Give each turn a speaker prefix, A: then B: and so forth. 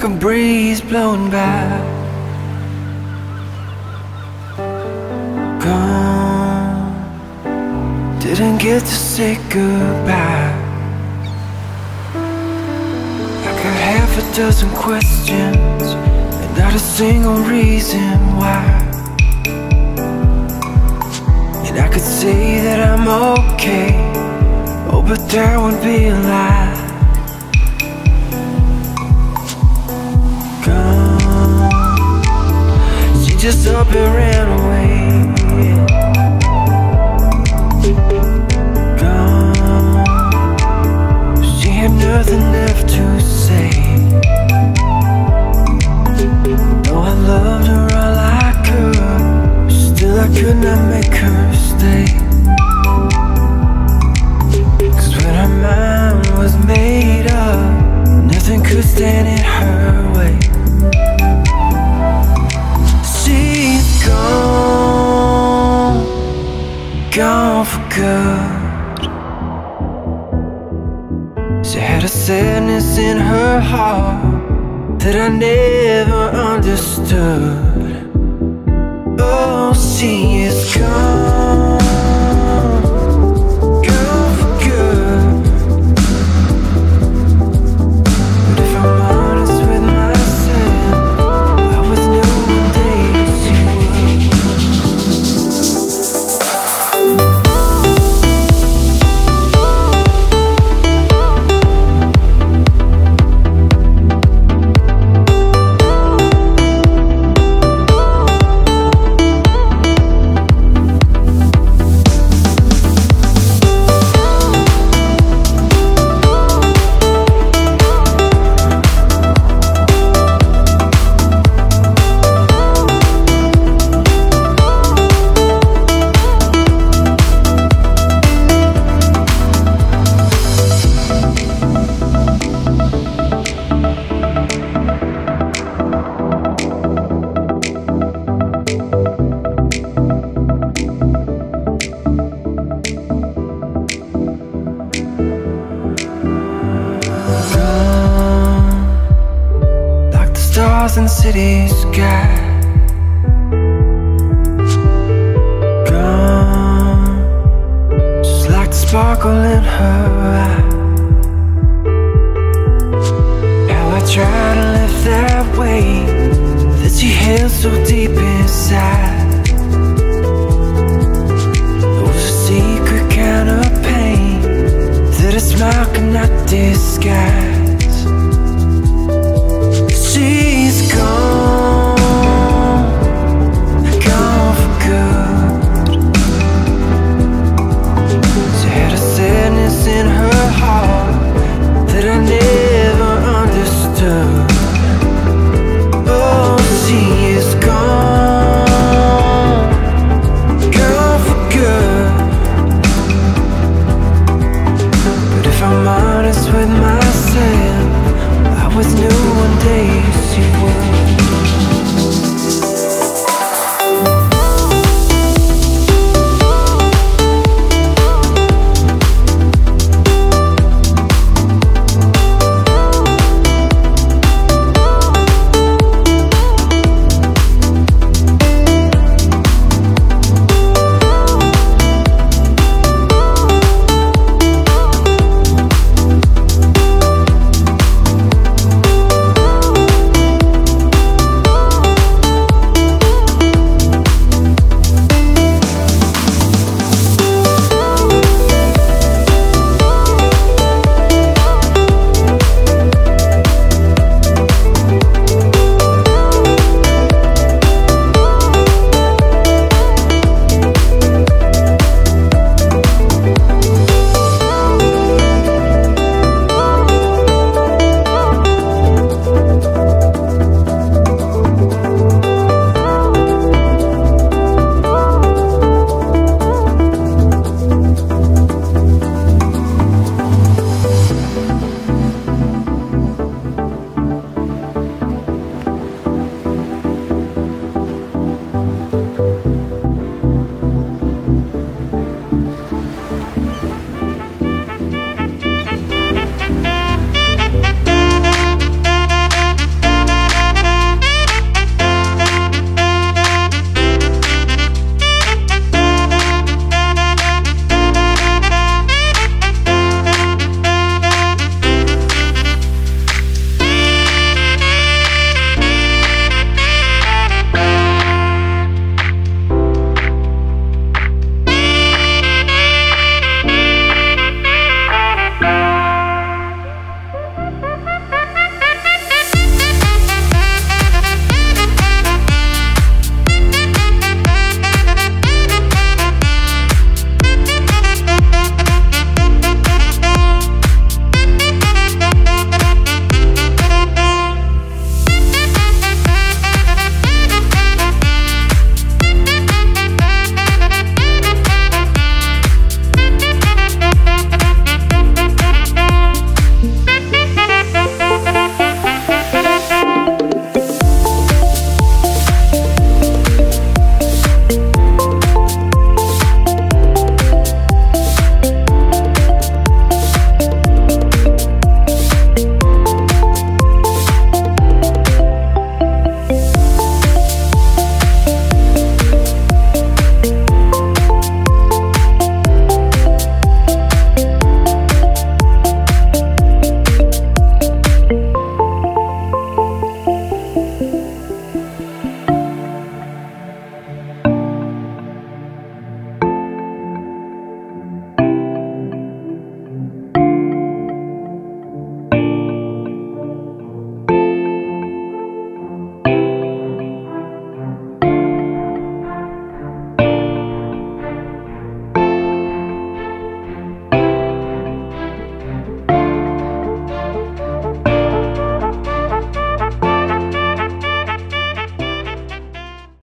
A: like a breeze blowing by. Gone, didn't get to say goodbye. I got half a dozen questions, and not a single reason why. And I could say that I'm okay, oh, but that would be a lie. Just up and ran away. That I never understood. Oh, she is gone, in the city sky Gone Just like the sparkle in her eye Now I try to live that way That she held so deep inside. It was a secret kind of pain That a smile cannot disguise. She's